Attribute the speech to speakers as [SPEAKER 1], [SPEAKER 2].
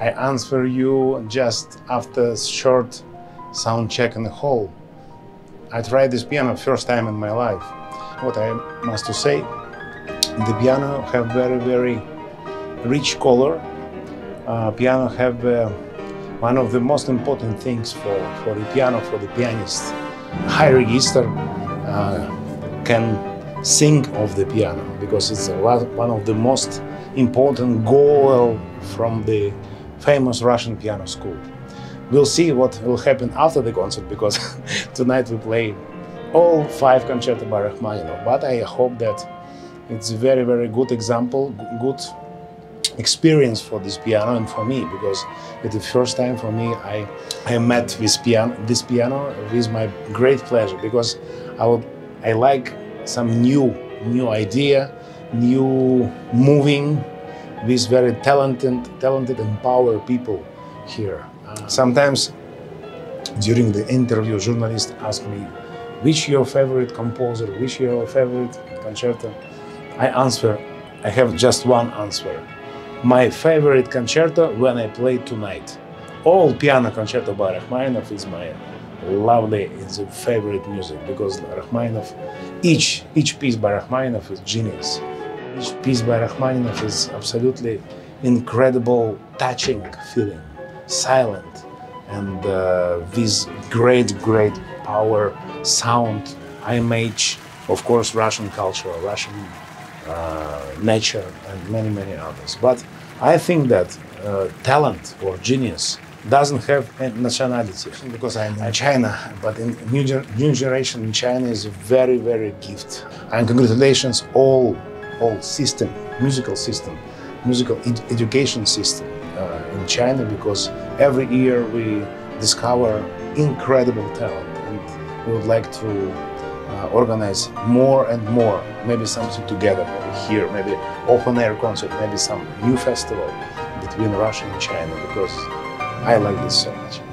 [SPEAKER 1] I answer you just after short sound check in the hall. I tried this piano first time in my life. What I must to say, the piano have very very rich color. Uh, piano have uh, one of the most important things for, for the piano, for the pianist. High register uh, can sing of the piano because it's one of the most important goal from the famous Russian piano school. We'll see what will happen after the concert because tonight we play all five concerto by Rachmaninoff. But I hope that it's a very, very good example, good experience for this piano and for me because it's the first time for me I, I met this piano, this piano with my great pleasure because I would I like some new new idea, new moving with very talented talented and power people here. Sometimes during the interview, journalists ask me, which your favorite composer, which your favorite concerto? I answer, I have just one answer my favorite concerto when I play tonight. All piano concerto by Rachmaninoff is my lovely, it's a favorite music because Rachmaninoff, each, each piece by Rachmaninoff is genius. Each piece by Rachmaninoff is absolutely incredible, touching feeling, silent, and uh, this great, great power, sound, image, of course, Russian culture, Russian uh, nature, and many, many others. But I think that uh, talent or genius doesn't have a nationality because I'm in China, but in new, new generation in China is very, very gift. And congratulations all, all system, musical system, musical ed education system uh, in China because every year we discover incredible talent and we would like to uh, organize more and more, maybe something together, maybe here, maybe open air concert, maybe some new festival between Russia and China because I like this so much.